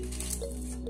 うん。